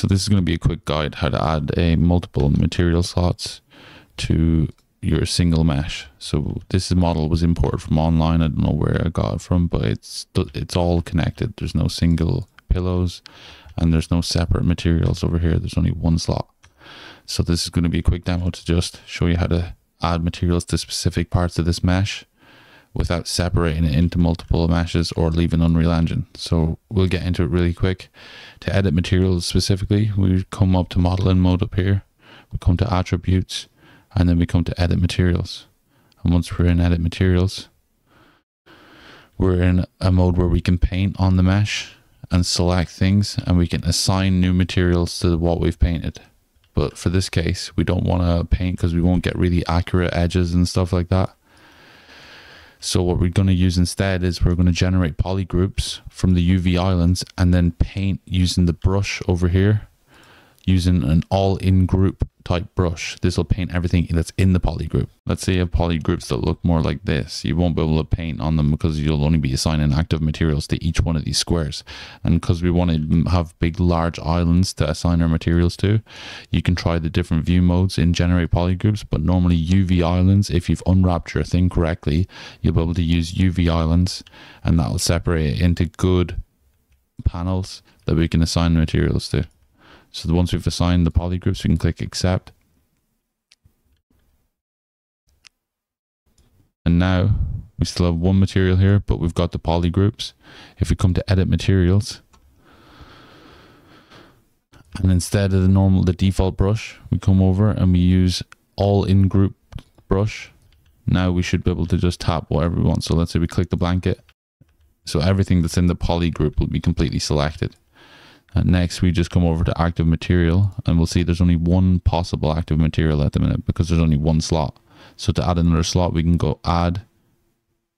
So this is going to be a quick guide how to add a multiple material slots to your single mesh. So this model was imported from online. I don't know where I got it from, but it's it's all connected. There's no single pillows and there's no separate materials over here. There's only one slot. So this is going to be a quick demo to just show you how to add materials to specific parts of this mesh without separating it into multiple meshes or leaving Unreal Engine. So we'll get into it really quick. To edit materials specifically, we come up to modeling mode up here. We come to attributes and then we come to edit materials. And once we're in edit materials, we're in a mode where we can paint on the mesh and select things and we can assign new materials to what we've painted. But for this case, we don't want to paint because we won't get really accurate edges and stuff like that. So what we're going to use instead is we're going to generate polygroups from the UV islands and then paint using the brush over here using an all in group type brush. This will paint everything that's in the poly group. Let's say you have poly groups that look more like this. You won't be able to paint on them because you'll only be assigning active materials to each one of these squares. And because we want to have big, large islands to assign our materials to, you can try the different view modes in generate poly groups. But normally UV islands, if you've unwrapped your thing correctly, you'll be able to use UV islands and that'll separate it into good panels that we can assign materials to. So the ones we've assigned the poly groups, we can click accept. And now we still have one material here, but we've got the poly groups. If we come to edit materials, and instead of the normal, the default brush, we come over and we use all in group brush. Now we should be able to just tap whatever we want. So let's say we click the blanket. So everything that's in the poly group will be completely selected. Uh, next, we just come over to active material and we'll see there's only one possible active material at the minute because there's only one slot. So to add another slot, we can go add,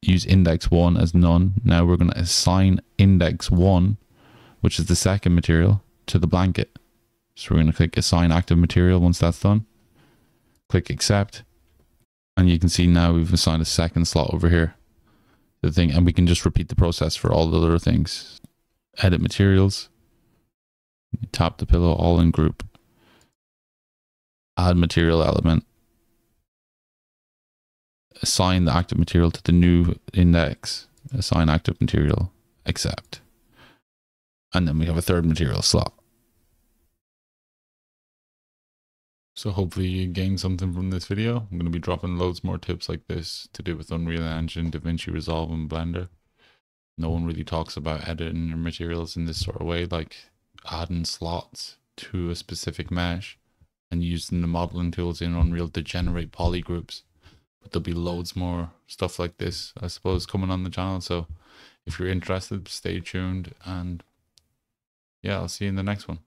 use index one as none. Now we're going to assign index one, which is the second material, to the blanket. So we're going to click assign active material once that's done. Click accept. And you can see now we've assigned a second slot over here. The thing, and we can just repeat the process for all the other things. Edit materials Tap the pillow all in group. Add material element. Assign the active material to the new index. Assign active material. Accept. And then we have a third material slot. So hopefully you gained something from this video. I'm going to be dropping loads more tips like this to do with Unreal Engine, DaVinci Resolve, and Blender. No one really talks about editing your materials in this sort of way. Like adding slots to a specific mesh and using the modeling tools in Unreal to generate polygroups. But there'll be loads more stuff like this, I suppose, coming on the channel. So if you're interested, stay tuned and yeah, I'll see you in the next one.